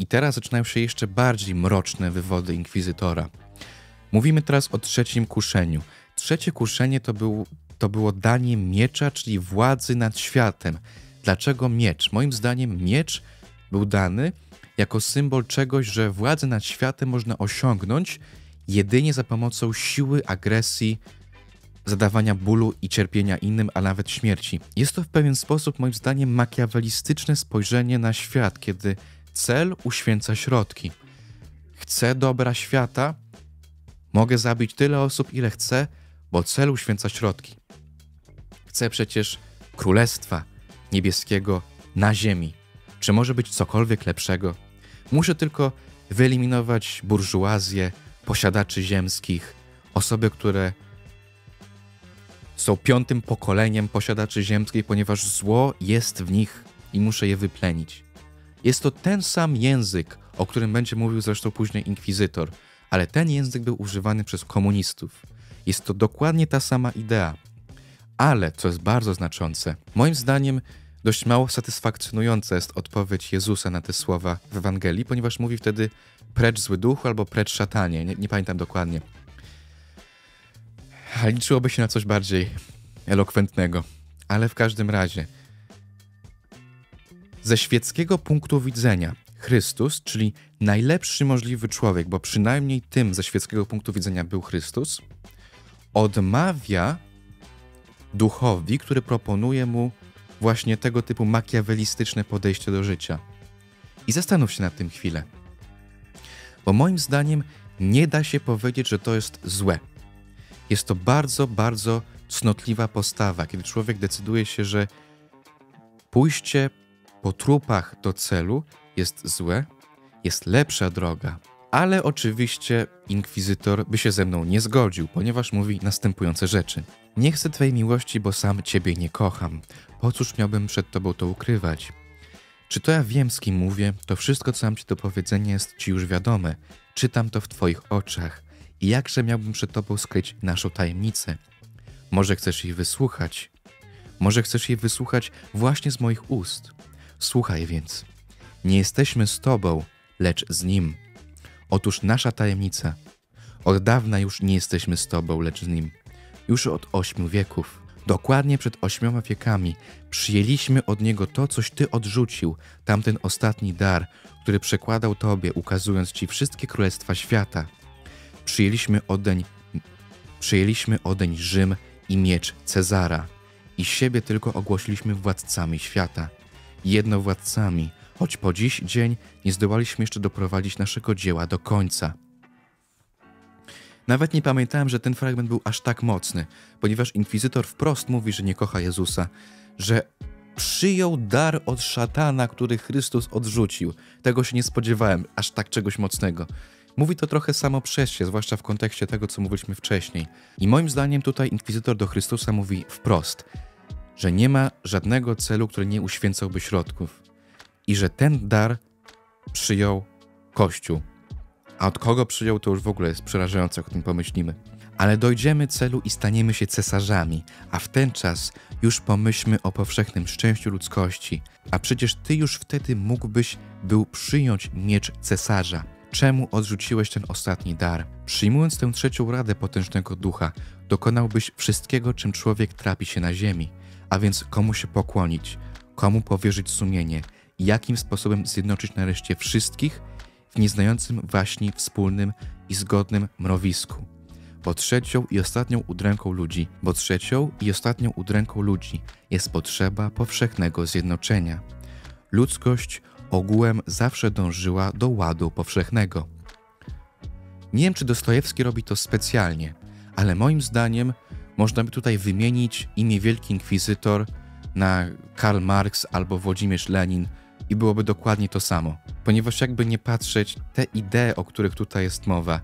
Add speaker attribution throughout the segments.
Speaker 1: I teraz zaczynają się jeszcze bardziej mroczne wywody inkwizytora. Mówimy teraz o trzecim kuszeniu. Trzecie kuszenie to, był, to było danie miecza, czyli władzy nad światem. Dlaczego miecz? Moim zdaniem miecz był dany jako symbol czegoś, że władzę nad światem można osiągnąć jedynie za pomocą siły, agresji, zadawania bólu i cierpienia innym, a nawet śmierci. Jest to w pewien sposób, moim zdaniem, makiawelistyczne spojrzenie na świat, kiedy cel uświęca środki. Chcę dobra świata, mogę zabić tyle osób, ile chcę, bo cel uświęca środki. Chcę przecież królestwa niebieskiego na ziemi. Czy może być cokolwiek lepszego? Muszę tylko wyeliminować burżuazję, posiadaczy ziemskich, osoby, które są piątym pokoleniem posiadaczy ziemskich, ponieważ zło jest w nich i muszę je wyplenić. Jest to ten sam język, o którym będzie mówił zresztą później inkwizytor, ale ten język był używany przez komunistów. Jest to dokładnie ta sama idea. Ale, co jest bardzo znaczące, moim zdaniem dość mało satysfakcjonująca jest odpowiedź Jezusa na te słowa w Ewangelii, ponieważ mówi wtedy precz zły duchu albo precz szatanie, nie, nie pamiętam dokładnie. Liczyłoby się na coś bardziej elokwentnego. Ale w każdym razie, ze świeckiego punktu widzenia, Chrystus, czyli najlepszy możliwy człowiek, bo przynajmniej tym ze świeckiego punktu widzenia był Chrystus, odmawia duchowi, który proponuje mu właśnie tego typu makiawelistyczne podejście do życia. I zastanów się nad tym chwilę. Bo moim zdaniem nie da się powiedzieć, że to jest złe. Jest to bardzo, bardzo cnotliwa postawa, kiedy człowiek decyduje się, że pójście po trupach do celu jest złe, jest lepsza droga. Ale oczywiście inkwizytor by się ze mną nie zgodził, ponieważ mówi następujące rzeczy. Nie chcę Twojej miłości, bo sam Ciebie nie kocham. Po cóż miałbym przed Tobą to ukrywać? Czy to ja wiem, z kim mówię, to wszystko, co mam Ci do powiedzenia, jest Ci już wiadome. Czytam to w Twoich oczach. I jakże miałbym przed Tobą skryć naszą tajemnicę? Może chcesz jej wysłuchać? Może chcesz jej wysłuchać właśnie z moich ust? Słuchaj więc. Nie jesteśmy z Tobą, lecz z Nim. Otóż nasza tajemnica. Od dawna już nie jesteśmy z Tobą, lecz z Nim. Już od ośmiu wieków. Dokładnie przed ośmioma wiekami przyjęliśmy od Niego to, coś Ty odrzucił, tamten ostatni dar, który przekładał Tobie, ukazując Ci wszystkie królestwa świata. Przyjęliśmy odeń, przyjęliśmy odeń Rzym i miecz Cezara i siebie tylko ogłosiliśmy władcami świata. Jednowładcami, choć po dziś dzień nie zdołaliśmy jeszcze doprowadzić naszego dzieła do końca. Nawet nie pamiętałem, że ten fragment był aż tak mocny, ponieważ inkwizytor wprost mówi, że nie kocha Jezusa, że przyjął dar od szatana, który Chrystus odrzucił. Tego się nie spodziewałem, aż tak czegoś mocnego. Mówi to trochę samo przez się, zwłaszcza w kontekście tego, co mówiliśmy wcześniej. I moim zdaniem tutaj inkwizytor do Chrystusa mówi wprost, że nie ma żadnego celu, który nie uświęcałby środków. I że ten dar przyjął Kościół. A od kogo przyjął, to już w ogóle jest przerażające, jak o tym pomyślimy. Ale dojdziemy celu i staniemy się cesarzami, a w ten czas już pomyślmy o powszechnym szczęściu ludzkości. A przecież ty już wtedy mógłbyś był przyjąć miecz cesarza. Czemu odrzuciłeś ten ostatni dar? Przyjmując tę trzecią radę potężnego ducha, dokonałbyś wszystkiego, czym człowiek trapi się na ziemi. A więc komu się pokłonić, komu powierzyć sumienie, jakim sposobem zjednoczyć nareszcie wszystkich w nieznającym właśnie wspólnym i zgodnym mrowisku. Bo trzecią i ostatnią udręką ludzi, bo trzecią i ostatnią udręką ludzi jest potrzeba powszechnego zjednoczenia. Ludzkość ogółem zawsze dążyła do ładu powszechnego. Nie wiem, czy Dostojewski robi to specjalnie, ale moim zdaniem można by tutaj wymienić imię Wielki Inkwizytor na Karl Marx albo Włodzimierz Lenin i byłoby dokładnie to samo. Ponieważ jakby nie patrzeć, te idee, o których tutaj jest mowa,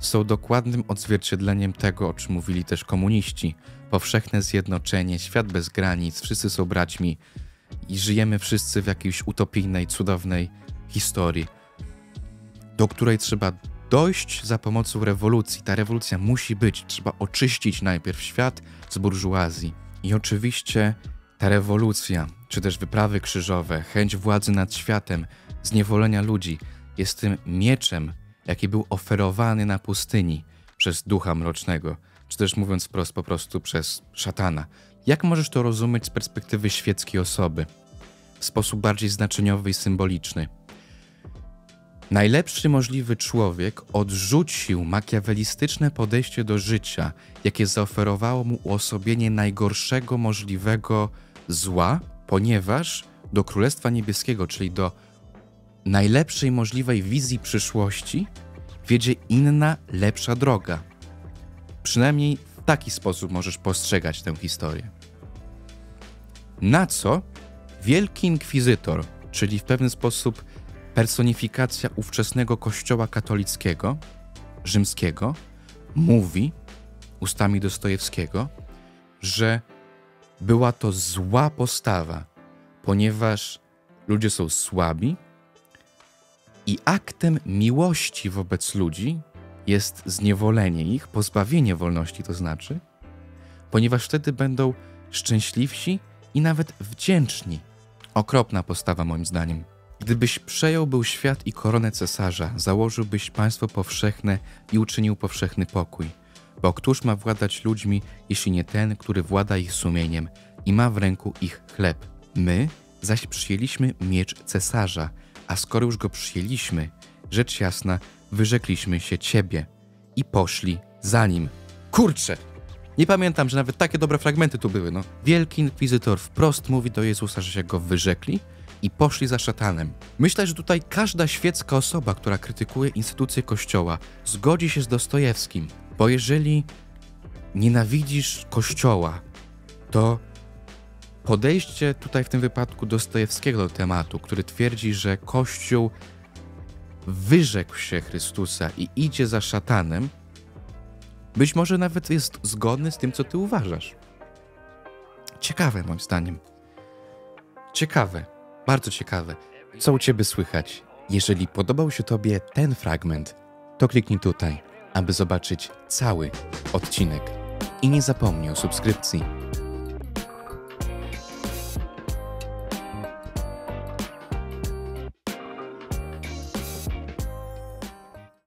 Speaker 1: są dokładnym odzwierciedleniem tego, o czym mówili też komuniści. Powszechne zjednoczenie, świat bez granic, wszyscy są braćmi i żyjemy wszyscy w jakiejś utopijnej, cudownej historii, do której trzeba dojść za pomocą rewolucji. Ta rewolucja musi być, trzeba oczyścić najpierw świat z burżuazji. I oczywiście ta rewolucja, czy też wyprawy krzyżowe, chęć władzy nad światem zniewolenia ludzi jest tym mieczem, jaki był oferowany na pustyni przez ducha mrocznego, czy też mówiąc wprost po prostu przez szatana. Jak możesz to rozumieć z perspektywy świeckiej osoby? W sposób bardziej znaczeniowy i symboliczny. Najlepszy możliwy człowiek odrzucił makiawelistyczne podejście do życia, jakie zaoferowało mu uosobienie najgorszego możliwego zła, ponieważ do Królestwa Niebieskiego, czyli do najlepszej możliwej wizji przyszłości, wiedzie inna, lepsza droga. Przynajmniej w taki sposób możesz postrzegać tę historię. Na co Wielki Inkwizytor, czyli w pewien sposób personifikacja ówczesnego kościoła katolickiego, rzymskiego, mówi ustami Dostojewskiego, że była to zła postawa, ponieważ ludzie są słabi i aktem miłości wobec ludzi jest zniewolenie ich, pozbawienie wolności to znaczy, ponieważ wtedy będą szczęśliwsi i nawet wdzięczni. Okropna postawa moim zdaniem. Gdybyś przejął był świat i koronę cesarza, założyłbyś państwo powszechne i uczynił powszechny pokój. Bo któż ma władać ludźmi, jeśli nie ten, który włada ich sumieniem i ma w ręku ich chleb? My zaś przyjęliśmy miecz cesarza, a skoro już go przyjęliśmy, rzecz jasna, wyrzekliśmy się ciebie i poszli za nim. Kurczę! Nie pamiętam, że nawet takie dobre fragmenty tu były, no. Wielki inkwizytor wprost mówi do Jezusa, że się go wyrzekli i poszli za szatanem. Myślę, że tutaj każda świecka osoba, która krytykuje instytucje Kościoła, zgodzi się z Dostojewskim, bo jeżeli nienawidzisz Kościoła, to podejście tutaj w tym wypadku Dostojewskiego do tematu, który twierdzi, że Kościół wyrzekł się Chrystusa i idzie za szatanem, być może nawet jest zgodny z tym, co ty uważasz. Ciekawe, moim zdaniem. Ciekawe, bardzo ciekawe. Co u ciebie słychać? Jeżeli podobał się tobie ten fragment, to kliknij tutaj, aby zobaczyć cały odcinek. I nie zapomnij o subskrypcji.